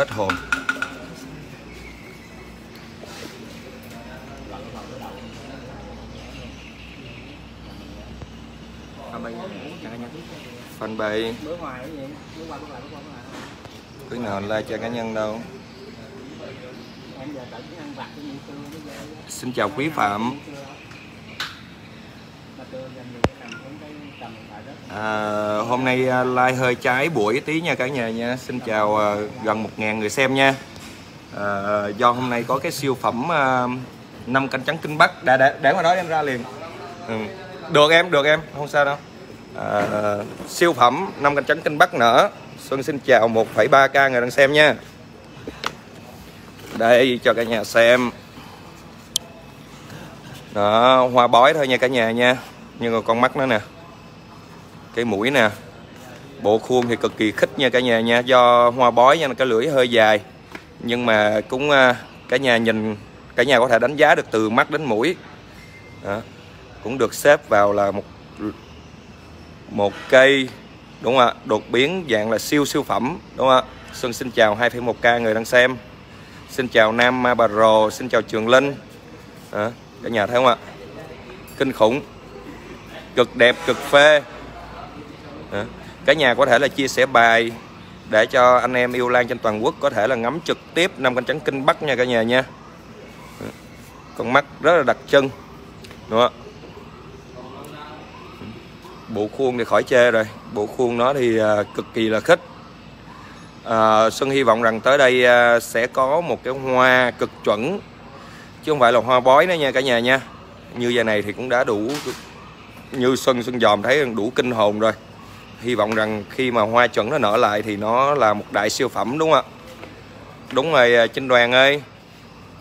hết hồn. Fanpage cứ nào like cho cá nhân đâu. Xin chào quý phạm à, hôm nay à, like hơi trái buổi tí nha cả nhà nha. Xin chào à, gần 1.000 người xem nha. À, do hôm nay có cái siêu phẩm à, năm canh trắng kinh bắc. Đã để, để mà nói em ra liền. Ừ. được em được em không sao đâu. À, siêu phẩm năm canh trắng kinh bắc nở. Xuân xin chào 1,3k người đang xem nha. Đây cho cả nhà xem. Đó hoa bói thôi nha cả nhà nha nhưng mà con mắt nó nè cái mũi nè bộ khuôn thì cực kỳ khích nha cả nhà nha. Do hoa bói nha cái lưỡi hơi dài. Nhưng mà cũng à, cả nhà nhìn cả nhà có thể đánh giá được từ mắt đến mũi. Đó. cũng được xếp vào là một một cây đúng không ạ? Đột biến dạng là siêu siêu phẩm đúng không ạ? Xuân xin chào 2,1k người đang xem. Xin chào Nam ma Bà Rồ xin chào Trường Linh. Đó. cả nhà thấy không ạ? Kinh khủng cực đẹp cực phê. Đó. cả nhà có thể là chia sẻ bài để cho anh em yêu lan trên toàn quốc có thể là ngắm trực tiếp năm cánh trắng kinh bắc nha cả nhà nha. Con mắt rất là đặc trưng. Đúng không? Bộ khuôn thì khỏi chê rồi. Bộ khuôn nó thì à, cực kỳ là khích. À, Xuân hy vọng rằng tới đây à, sẽ có một cái hoa cực chuẩn. Chứ không phải là hoa bói nữa nha cả nhà nha. Như giờ này thì cũng đã đủ như Xuân Xuân dòm thấy đủ kinh hồn rồi. Hy vọng rằng khi mà hoa chuẩn nó nở lại thì nó là một đại siêu phẩm đúng không ạ? Đúng rồi à, Trinh Đoàn ơi.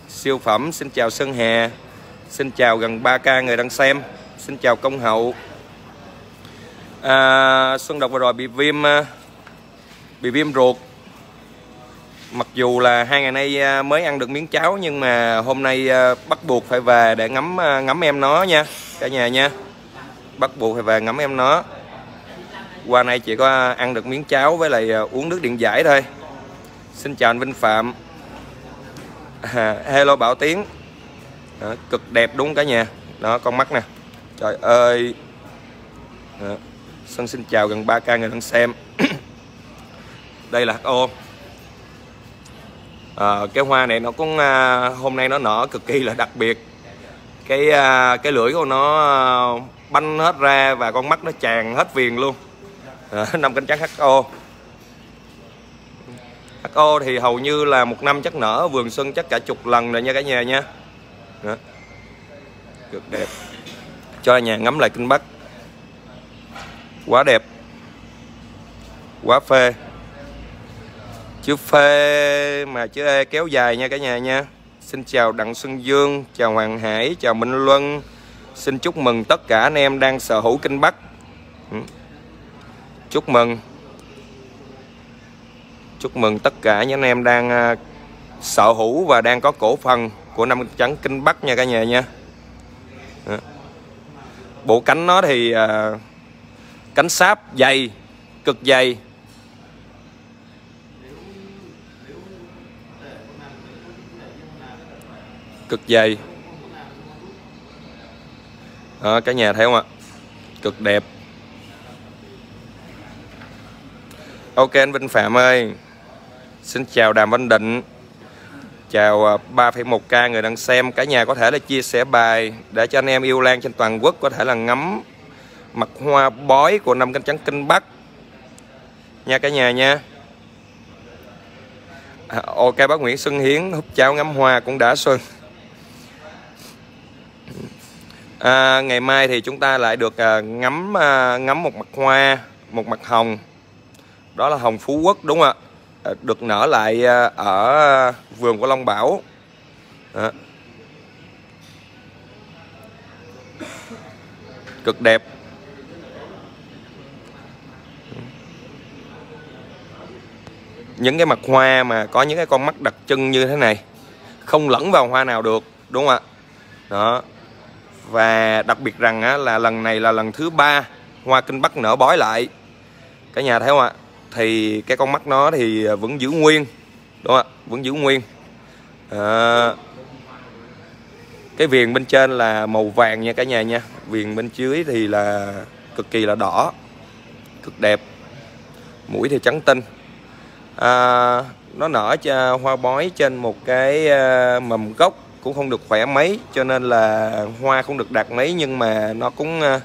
Siêu phẩm xin chào Sơn Hà. Xin chào gần 3k người đang xem. Xin chào công hậu. À, Xuân đọc vừa rồi bị viêm à, bị viêm ruột. Mặc dù là hai ngày nay à, mới ăn được miếng cháo nhưng mà hôm nay bắt buộc phải về để ngắm ngắm em nó nha cả nhà nha bắt buộc phải về ngắm em nó. Qua nay chỉ có ăn được miếng cháo với lại ờ, uống nước điện giải thôi. Xin chào anh Vinh Phạm. À, hello Bảo Tiến. Đó, cực đẹp đúng cả nhà? Đó con mắt nè. Trời ơi. Ờ, Đó. xin xin chào gần 3k người đang xem. Đây là HO à, cái hoa này nó cũng à, hôm nay nó nở cực kỳ là đặc biệt. Cái à, cái lưỡi của nó à, banh hết ra và con mắt nó tràn hết viền luôn. À, năm cánh trắng HO HO thì hầu như là một năm chắc nở vườn xuân chắc cả chục lần rồi nha cả nhà nha. Đó. cực đẹp. Cho nhà ngắm lại kinh bắc. Quá đẹp. Quá phê. Chữ phê mà chữ e kéo dài nha cả nhà nha. Xin chào đặng xuân dương chào hoàng hải chào minh luân xin chúc mừng tất cả anh em đang sở hữu kinh bắc. Ừ. Chúc mừng. Chúc mừng tất cả những anh em đang à, sở hữu và đang có cổ phần của năm trắng kinh bắc nha cả nhà nha. Ừ. Bộ cánh nó thì à, cánh sáp dày, cực dày. Cực dày đó, cả nhà thấy không ạ? Cực đẹp. Ok anh Vinh Phạm ơi. Xin chào Đàm Văn Định. Chào ờ, 3,1k người đang xem. Cả nhà có thể là chia sẻ bài để cho anh em yêu lan trên toàn quốc có thể là ngắm mặt hoa bói của năm cánh trắng kinh Bắc. Nha cả nhà nha. À, ok bác Nguyễn Xuân Hiến hút cháo ngắm hoa cũng đã xuân à, ngày mai thì chúng ta lại được à, ngắm à, ngắm một mặt hoa một mặt hồng. Đó là hồng Phú Quốc đúng không ạ? À, được nở lại à, ở vườn của Long Bảo. À. cực đẹp. Những cái mặt hoa mà có những cái con mắt đặc trưng như thế này không lẫn vào hoa nào được đúng không ạ? Đó và đặc biệt rằng á, là lần này là lần thứ ba hoa kinh bắc nở bói lại. Cả nhà thấy không ạ? Thì cái con mắt nó thì vẫn giữ nguyên đúng không ạ? Vẫn giữ nguyên. À, cái viền bên trên là màu vàng nha cả nhà nha. Viền bên dưới thì là cực kỳ là đỏ cực đẹp. Mũi thì trắng tinh. À, nó nở cho hoa bói trên một cái ờ, mầm gốc cũng không được khỏe mấy cho nên là hoa không được đạt mấy nhưng mà nó cũng ờ,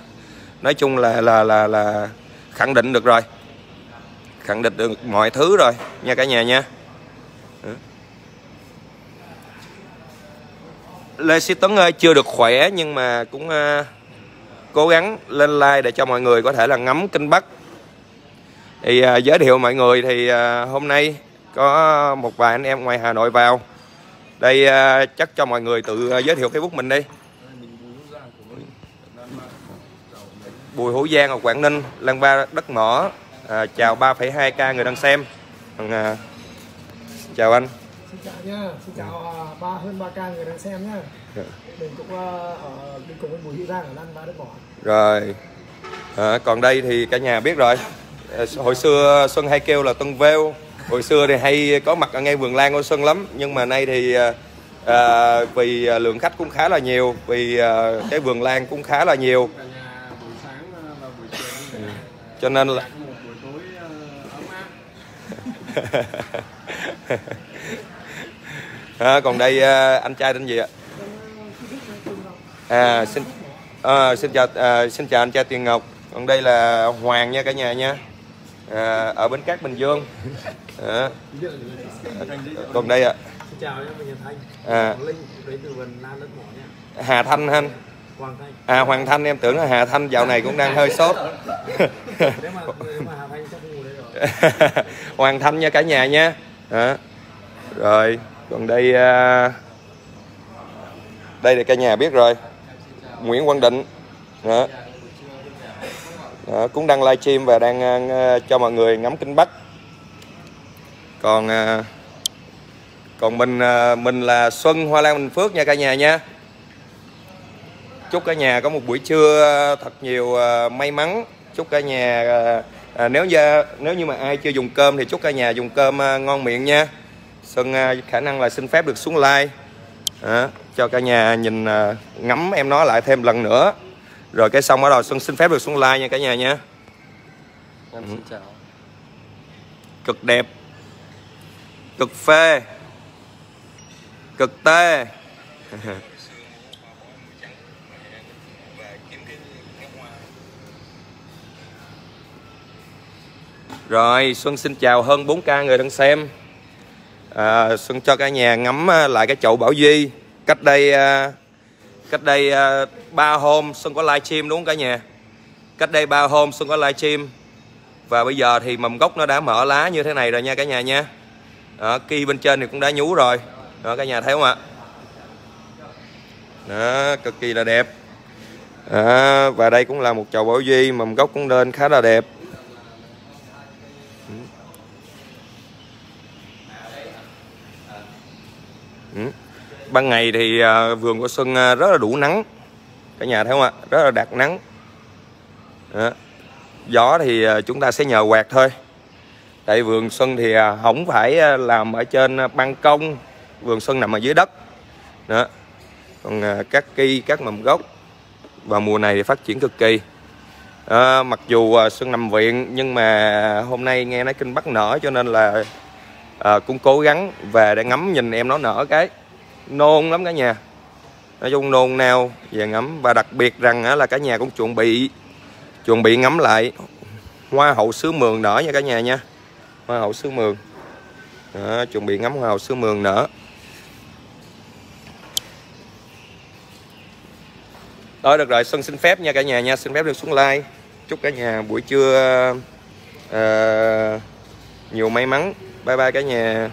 nói chung là là là là khẳng định được rồi. Khẳng định được mọi thứ rồi nha cả nhà nha. Ừ. Lê Sĩ Tuấn ơi chưa được khỏe nhưng mà cũng uh, cố gắng lên like để cho mọi người có thể là ngắm kinh Bắc. Thì uh, giới thiệu mọi người thì uh, hôm nay có một vài anh em ngoài Hà Nội vào đây uh, chắc cho mọi người tự uh, giới thiệu Facebook mình đi. Bùi Hữu Giang ở Quảng Ninh Lan Ba đất mỏ. À, chào 3,2k người đang xem. À, chào anh. Xin chào nha. Xin chào à, ba hơn 3k người đang xem nhá dạ. mình cũng ở đi cùng với Bùi Hữu Giang ở Lan Ba đất mỏ. Rồi. À, còn đây thì cả nhà biết rồi. Hồi xưa Xuân hay kêu là Tân Vêu hồi xưa thì hay có mặt ở ngay vườn lan của Xuân lắm nhưng mà nay thì à, vì lượng khách cũng khá là nhiều vì à, cái vườn lan cũng khá là nhiều. Cho nên là à, còn đây à, anh trai tên gì ạ? À xin à, xin chào à, xin chào anh trai Tiền Ngọc. Còn đây là Hoàng nha cả nhà nha à, ở bến cát Bình Dương à. còn đây ạ Thanh à. Hà Thanh anh. À Hoàng Thanh em tưởng là Hà Thanh dạo này cũng đang hơi sốt. Hoàng Thanh nha cả nhà nha. Đó. Rồi, còn đây à, đây là cả nhà biết rồi. Nguyễn Quang Định. Đó. Đó, cũng đang livestream và đang uh, cho mọi người ngắm kinh Bắc. Còn uh, còn mình uh, mình là Xuân Hoa Lan Bình Phước nha cả nhà nha. Chúc cả nhà có một buổi trưa thật nhiều may mắn. Chúc cả nhà à, nếu như nếu như mà ai chưa dùng cơm thì chúc cả nhà dùng cơm ngon miệng nha. Xuân khả năng là xin phép được xuống like à, cho cả nhà nhìn ngắm em nói lại thêm lần nữa rồi cái xong bắt đầu Xuân xin phép được xuống like nha cả nhà nha em xin chào. Cực đẹp. Cực phê. Cực tê. Rồi Xuân xin chào hơn 4k người đang xem. À, Xuân cho cả nhà ngắm à, lại cái chậu Bảo Duy. Cách đây à, cách đây à, uh, 3 hôm Xuân có livestream đúng không cả nhà? Cách đây 3 hôm Xuân có livestream Và bây giờ thì mầm gốc nó đã mở lá như thế này rồi nha cả nhà nha. Đó, Kỳ bên trên thì cũng đã nhú rồi. Đó cả nhà thấy không ạ? Đó cực kỳ là đẹp. Đó, Và đây cũng là một chậu Bảo Duy Mầm gốc cũng lên khá là đẹp. Ban ngày thì à, vườn của Xuân à, rất là đủ nắng. Cả nhà thấy không ạ? Rất là đạt nắng. Đó. gió thì à, chúng ta sẽ nhờ quạt thôi. Tại vườn Xuân thì không phải làm ở trên ban công. Vườn Xuân nằm ở dưới đất. Đó. Còn các cây các mầm gốc. Vào mùa này thì phát triển cực kỳ. À, mặc dù Xuân nằm viện nhưng mà hôm nay nghe nói kinh bắt nở cho nên là à, cũng cố gắng về để ngắm nhìn em nó nở cái nôn lắm cả nhà. Nói chung nôn nao về ngắm. Và đặc biệt rằng là cả nhà cũng chuẩn bị chuẩn bị ngắm lại hoa hậu sứ mường nở nha cả nhà nha. Hoa hậu sứ mường. Đó, chuẩn bị ngắm hoa hậu sứ mường nở. Đó được rồi xuân xin phép nha cả nhà nha. Xin phép được xuống like. Chúc cả nhà buổi trưa uh, nhiều may mắn. Bye bye cả nhà.